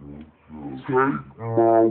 Take my